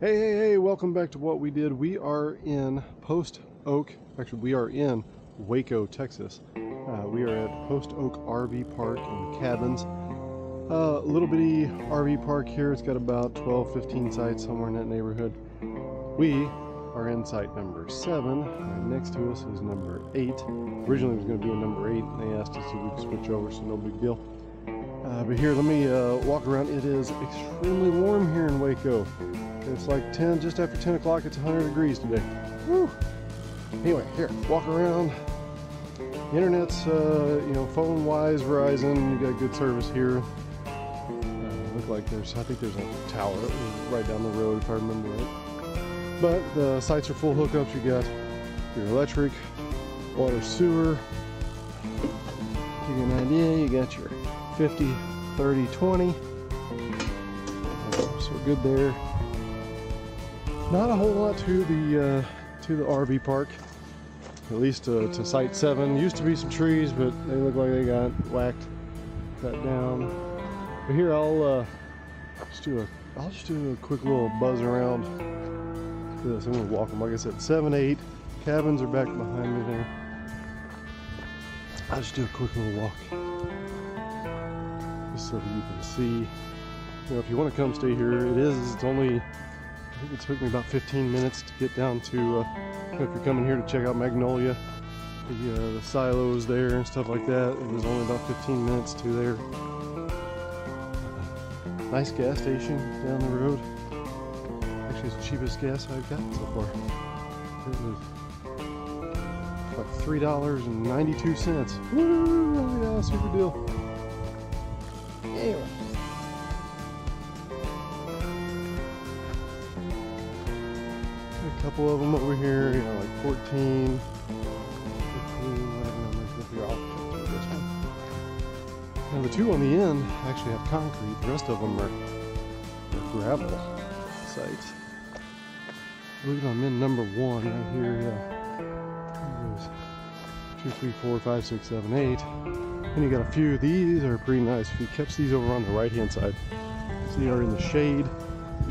Hey, hey, hey, welcome back to what we did. We are in Post Oak, actually, we are in Waco, Texas. Uh, we are at Post Oak RV Park and Cabins. A uh, little bitty RV park here. It's got about 12, 15 sites somewhere in that neighborhood. We are in site number seven. Right next to us is number eight. Originally it was going to be a number eight, and they asked us if we could switch over, so no big deal. Uh, but here, let me uh, walk around. It is extremely warm here in Waco. It's like 10, just after 10 o'clock, it's 100 degrees today. Woo! Anyway, here, walk around. The internet's, uh, you know, phone-wise, Verizon, you got good service here. Uh, look like there's, I think there's a tower right down the road, if I remember right. But the sites are full hookups. You got your electric, water, sewer. To you an idea, you got your 50, 30, 20. So good there. Not a whole lot to the uh, to the RV park, at least uh, to Site 7. Used to be some trees, but they look like they got whacked, cut down. But here I'll uh, just do a I'll just do a quick little buzz around this. I'm gonna walk them. Like I said, 7, 8 cabins are back behind me there. I'll just do a quick little walk, just so that you can see. You know, if you want to come stay here, it is. It's only I think it took me about 15 minutes to get down to, uh, if you're coming here to check out Magnolia, the, uh, the silos there and stuff like that. It was only about 15 minutes to there. Nice gas station down the road. Actually, it's the cheapest gas I've gotten so far. It was like $3.92. Woo! Yeah, super deal. Anyway. a couple of them over here, you know, like 14, 15, whatever numbers if you're off this one. Now the two on the end actually have concrete, the rest of them are, are gravel sites. Look I'm in number one right here, yeah. Two, three, four, five, six, seven, eight. And you got a few, of these are pretty nice. If you catch these over on the right hand side, they are in the shade.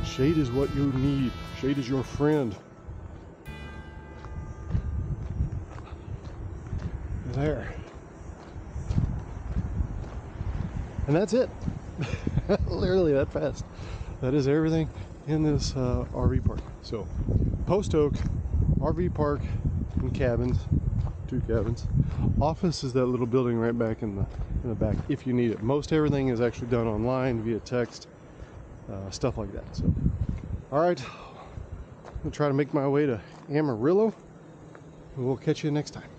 Shade is what you need. Shade is your friend. there. And that's it. Literally that fast. That is everything in this uh, RV park. So, Post Oak, RV park, and cabins, two cabins. Office is that little building right back in the in the back if you need it. Most everything is actually done online via text, uh, stuff like that. So, all right, I'm gonna try to make my way to Amarillo. We'll catch you next time.